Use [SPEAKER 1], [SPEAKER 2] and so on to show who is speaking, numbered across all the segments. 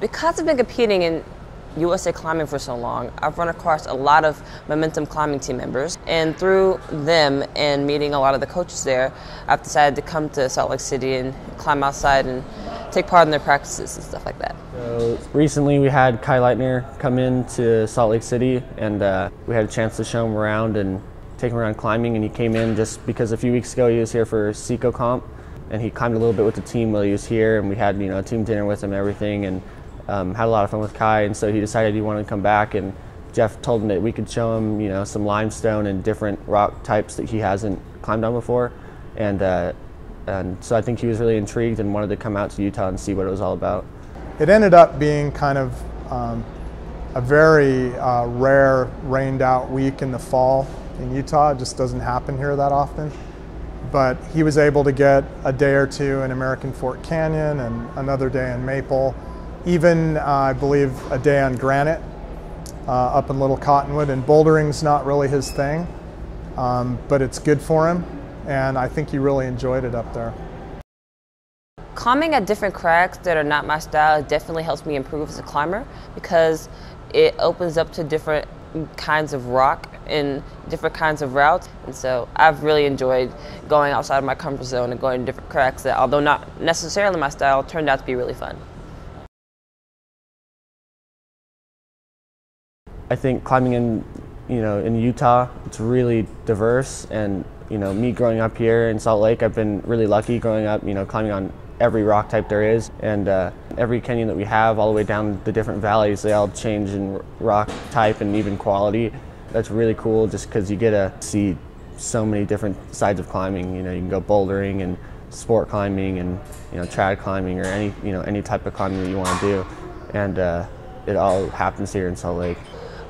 [SPEAKER 1] Because I've been competing in USA Climbing for so long, I've run across a lot of Momentum Climbing team members, and through them and meeting a lot of the coaches there, I've decided to come to Salt Lake City and climb outside and take part in their practices and stuff like that.
[SPEAKER 2] So recently, we had Kai Lightner come in to Salt Lake City, and uh, we had a chance to show him around and take him around climbing. And he came in just because a few weeks ago he was here for Seco Comp, and he climbed a little bit with the team while he was here, and we had you know team dinner with him and everything, and um, had a lot of fun with Kai. And so he decided he wanted to come back, and Jeff told him that we could show him you know some limestone and different rock types that he hasn't climbed on before, and. Uh, and so I think he was really intrigued and wanted to come out to Utah and see what it was all about.
[SPEAKER 3] It ended up being kind of um, a very uh, rare rained out week in the fall in Utah. It just doesn't happen here that often. But he was able to get a day or two in American Fork Canyon and another day in Maple, even uh, I believe a day on Granite uh, up in Little Cottonwood. And bouldering's not really his thing, um, but it's good for him and I think he really enjoyed it up there.
[SPEAKER 1] Climbing at different cracks that are not my style definitely helps me improve as a climber because it opens up to different kinds of rock and different kinds of routes. And so I've really enjoyed going outside of my comfort zone and going to different cracks that, although not necessarily my style, turned out to be really fun.
[SPEAKER 2] I think climbing in, you know, in Utah, it's really diverse and you know, me growing up here in Salt Lake, I've been really lucky growing up, you know, climbing on every rock type there is. And uh, every canyon that we have, all the way down the different valleys, they all change in rock type and even quality. That's really cool just because you get to see so many different sides of climbing. You know, you can go bouldering and sport climbing and, you know, trad climbing or any, you know, any type of climbing that you want to do. And uh, it all happens here in Salt Lake.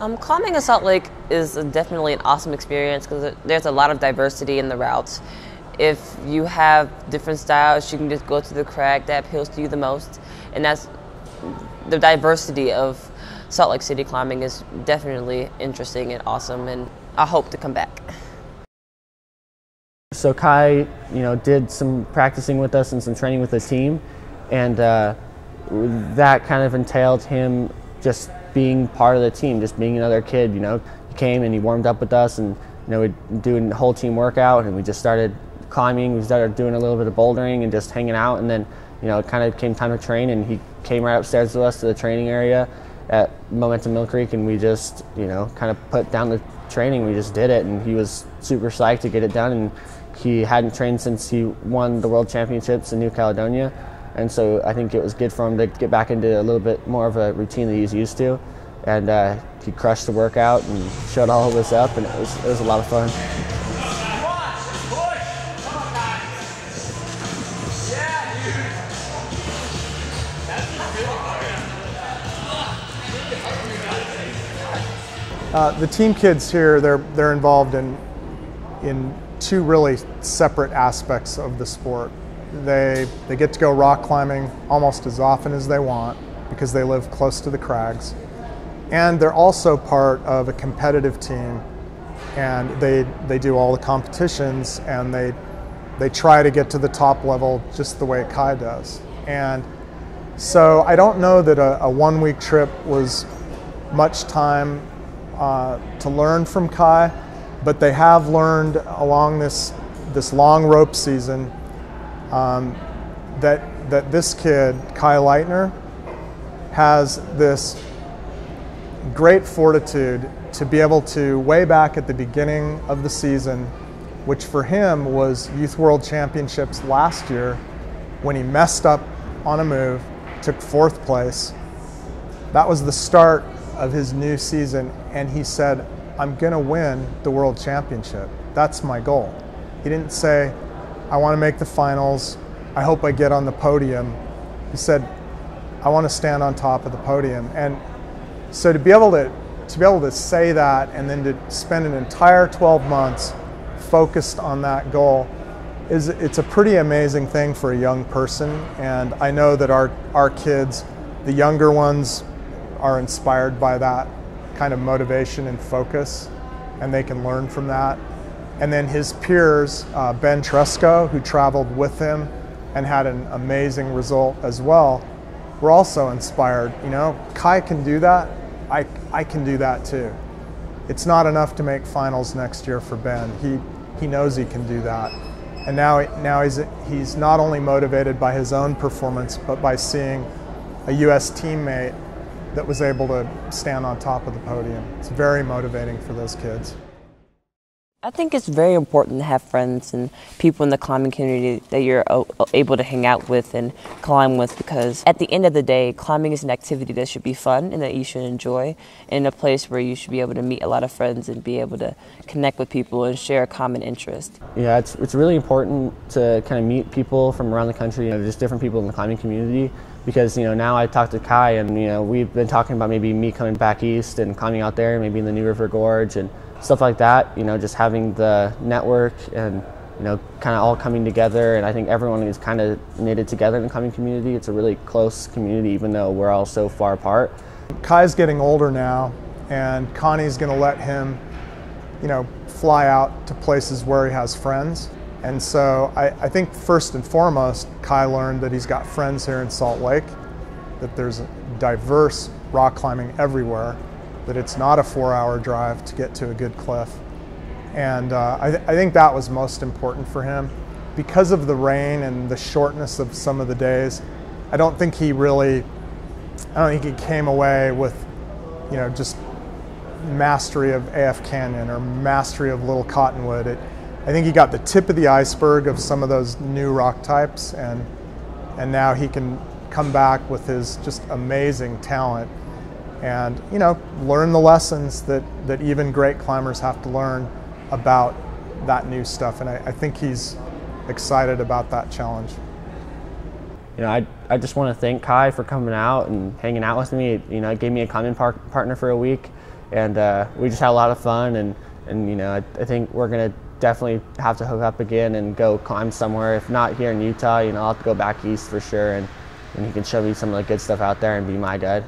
[SPEAKER 1] Um, climbing in Salt Lake is definitely an awesome experience because there's a lot of diversity in the routes. If you have different styles, you can just go to the crag that appeals to you the most, and that's the diversity of Salt Lake City climbing is definitely interesting and awesome, and I hope to come back.
[SPEAKER 2] So Kai, you know, did some practicing with us and some training with the team, and uh, that kind of entailed him just being part of the team, just being another kid. You know, he came and he warmed up with us, and you know, we'd do a whole team workout, and we just started climbing. We started doing a little bit of bouldering and just hanging out, and then you know, it kind of came time to train, and he came right upstairs with us to the training area at Momentum Mill Creek, and we just you know kind of put down the training. We just did it, and he was super psyched to get it done, and he hadn't trained since he won the World Championships in New Caledonia and so I think it was good for him to get back into a little bit more of a routine that he's used to. And uh, he crushed the workout and showed all of us up, and it was, it was a lot of fun.
[SPEAKER 3] Uh, the team kids here, they're, they're involved in, in two really separate aspects of the sport. They, they get to go rock climbing almost as often as they want because they live close to the crags. And they're also part of a competitive team and they, they do all the competitions and they, they try to get to the top level just the way Kai does. And so I don't know that a, a one week trip was much time uh, to learn from Kai, but they have learned along this, this long rope season um, that, that this kid, Kai Lightner, has this great fortitude to be able to, way back at the beginning of the season, which for him was Youth World Championships last year, when he messed up on a move, took fourth place. That was the start of his new season, and he said, I'm going to win the World Championship. That's my goal. He didn't say, I want to make the finals. I hope I get on the podium. He said, I want to stand on top of the podium. And so to be able to to be able to say that and then to spend an entire 12 months focused on that goal is it's a pretty amazing thing for a young person and I know that our our kids the younger ones are inspired by that kind of motivation and focus and they can learn from that and then his peers, uh, Ben Tresco, who traveled with him and had an amazing result as well, we're also inspired. You know, Kai can do that. I, I can do that too. It's not enough to make finals next year for Ben. He, he knows he can do that. And now, now he's, he's not only motivated by his own performance, but by seeing a U.S. teammate that was able to stand on top of the podium. It's very motivating for those kids.
[SPEAKER 1] I think it's very important to have friends and people in the climbing community that you're able to hang out with and climb with because at the end of the day, climbing is an activity that should be fun and that you should enjoy in a place where you should be able to meet a lot of friends and be able to connect with people and share a common interest.
[SPEAKER 2] Yeah, it's, it's really important to kind of meet people from around the country, you know, just different people in the climbing community because you know now I talked to Kai and you know we've been talking about maybe me coming back east and climbing out there, maybe in the New River Gorge and stuff like that. You know, just having the network and you know, kind of all coming together. And I think everyone is kind of knitted together in the climbing community. It's a really close community, even though we're all so far apart.
[SPEAKER 3] Kai's getting older now, and Connie's going to let him, you know, fly out to places where he has friends. And so I, I think first and foremost, Kai learned that he's got friends here in Salt Lake, that there's diverse rock climbing everywhere, that it's not a four hour drive to get to a good cliff. And uh, I, th- I, think that was most important for him. Because of the rain and the shortness of some of the days, I don't think he really, I don't think he came away with, you know, just mastery of AF Canyon or mastery of Little Cottonwood. It, I think he got the tip of the iceberg of some of those new rock types, and and now he can come back with his just amazing talent and you know learn the lessons that that even great climbers have to learn about that new stuff and I, I think he's excited about that challenge.
[SPEAKER 2] You know I, I just want to thank kai for coming out and hanging out with me. You know gave me a climbing par- partner for a week and uh, we just had a lot of fun and and you know I, I think we're gonna definitely have to hook up again and go climb somewhere. If not here in utah you know i'll have to go back east for sure and and he can show me some of the good stuff out there and be my guide